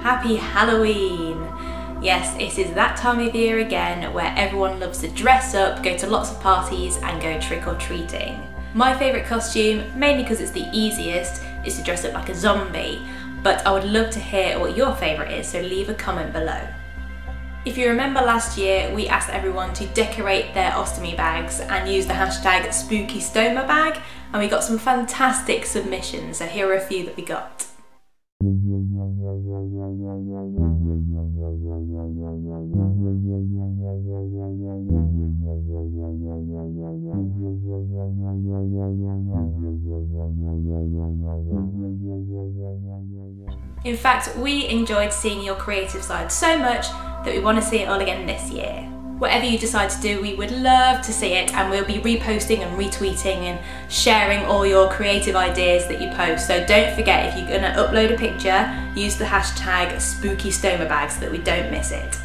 Happy Halloween! Yes, it is that time of year again where everyone loves to dress up, go to lots of parties and go trick or treating. My favourite costume, mainly because it's the easiest, is to dress up like a zombie, but I would love to hear what your favourite is, so leave a comment below. If you remember last year, we asked everyone to decorate their ostomy bags and use the hashtag SpookyStomabag, and we got some fantastic submissions, so here are a few that we got. In fact, we enjoyed seeing your creative side so much that we want to see it all again this year. Whatever you decide to do, we would love to see it and we'll be reposting and retweeting and sharing all your creative ideas that you post. So don't forget, if you're gonna upload a picture, use the hashtag SpookyStomaBag so that we don't miss it.